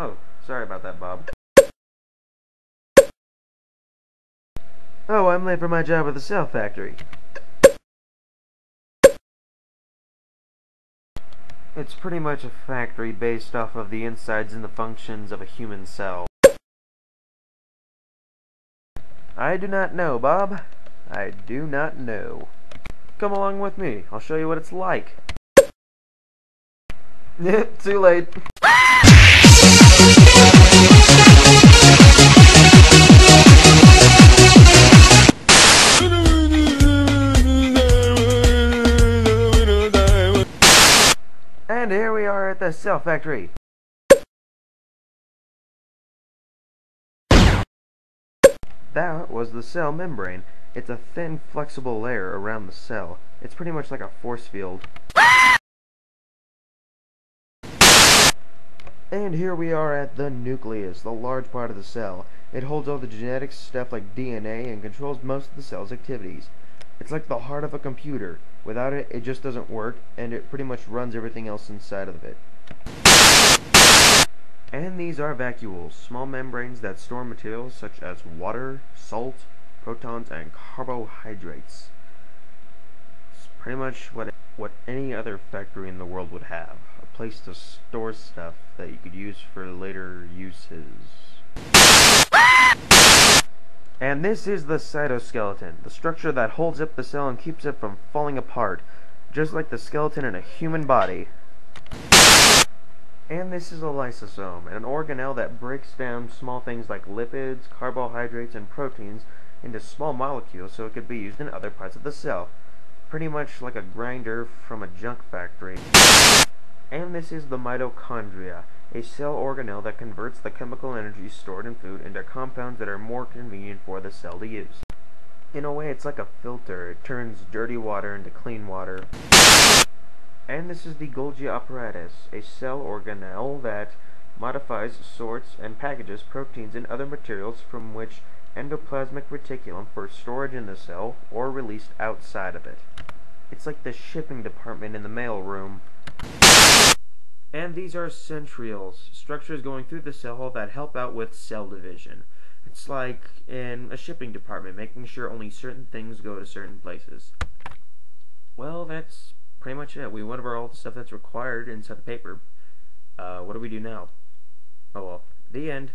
Oh, sorry about that, Bob. Oh, I'm late for my job at the cell factory. It's pretty much a factory based off of the insides and the functions of a human cell. I do not know, Bob. I do not know. Come along with me. I'll show you what it's like. Too late. At the cell factory. That was the cell membrane. It's a thin, flexible layer around the cell. It's pretty much like a force field. And here we are at the nucleus, the large part of the cell. It holds all the genetic stuff like DNA and controls most of the cell's activities. It's like the heart of a computer. Without it, it just doesn't work, and it pretty much runs everything else inside of it. And these are vacuoles, small membranes that store materials such as water, salt, proteins, and carbohydrates. It's pretty much what what any other factory in the world would have. A place to store stuff that you could use for later uses. And this is the cytoskeleton, the structure that holds up the cell and keeps it from falling apart, just like the skeleton in a human body. And this is a lysosome, an organelle that breaks down small things like lipids, carbohydrates, and proteins into small molecules so it could be used in other parts of the cell. Pretty much like a grinder from a junk factory. And this is the mitochondria, a cell organelle that converts the chemical energy stored in food into compounds that are more convenient for the cell to use. In a way, it's like a filter. It turns dirty water into clean water. And this is the Golgi apparatus, a cell organelle that modifies, sorts, and packages proteins and other materials from which endoplasmic reticulum for storage in the cell or released outside of it. It's like the shipping department in the mail room. And these are centrioles, structures going through the cell that help out with cell division. It's like in a shipping department, making sure only certain things go to certain places. Well, that's pretty much it. We went over all the stuff that's required inside the paper. Uh, what do we do now? Oh well, the end.